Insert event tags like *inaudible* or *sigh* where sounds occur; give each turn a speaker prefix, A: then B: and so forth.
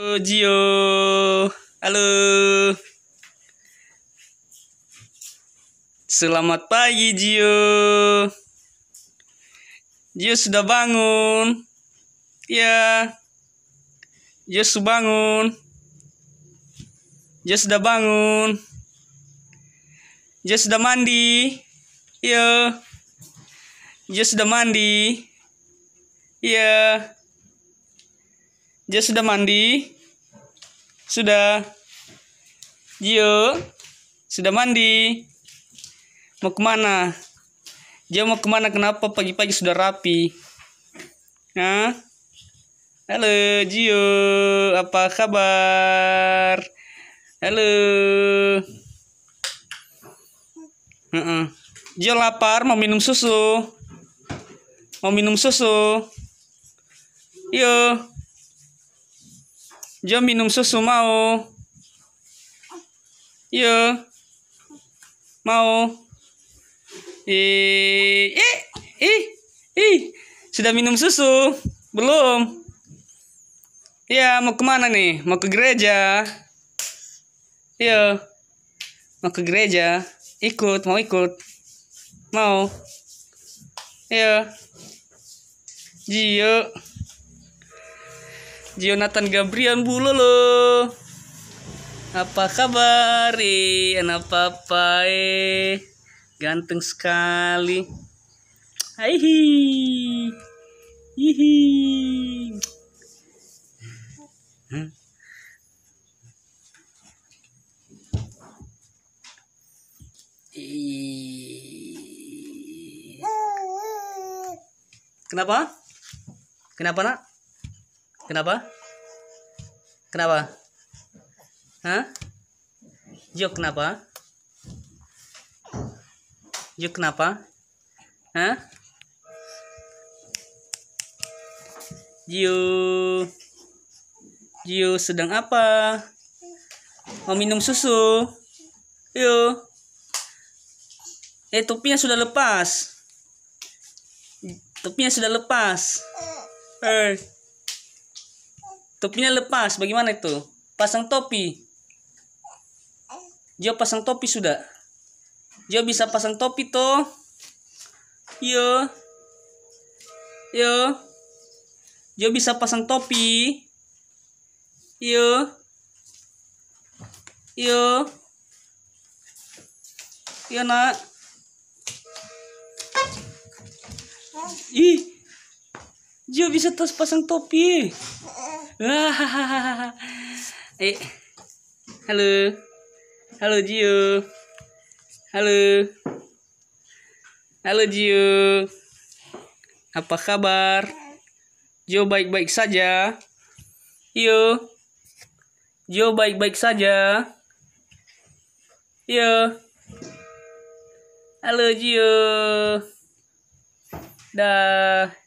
A: Halo Gio. Halo. Selamat pagi Gio. Gio sudah bangun. Ya. Gio sudah bangun. Gio sudah bangun. Gio sudah mandi. Ya. Gio sudah mandi. Ya. Dia sudah mandi? Sudah. Gio, sudah mandi? Mau ke mana? Dia mau ke mana? Kenapa pagi-pagi sudah rapi? Hah? Halo, Gio. Apa kabar? Halo. Uh -uh. Gio lapar, mau minum susu. Mau minum susu. Yuk. Jom minum susu mau. Yo. Mau. Eh, eh, eh, eh. Sudah minum susu? Belum. Ya, mau ke mana nih? Mau ke gereja? Yo. Mau ke gereja? Ikut, mau ikut? Mau? Yo. Jio. Jonathan Gabriel Bulolo. Apa kabar? Eh, anak papa eh. Ganteng sekali. Hai. Hihi. Kenapa? Kenapa nak? Kenapa? Kenapa? Hah? Jo kenapa? Jo kenapa? Hah? Gio Gio sedang apa? Mau minum susu? Yo. Eh topinya sudah lepas. Topinya sudah lepas. Eh. Topinya lepas, bagaimana itu? Pasang topi. Jo pasang topi sudah. Jo bisa pasang topi toh. Yo. Yo. Jo bisa pasang topi. Yo. Yo. Yo nak. Ih. Jo bisa terus pasang topi. *laughs* eh, halo, halo Gio, halo, halo Gio, apa kabar? Jo baik-baik saja, yo, Jo baik-baik saja, yo, halo Gio, dah.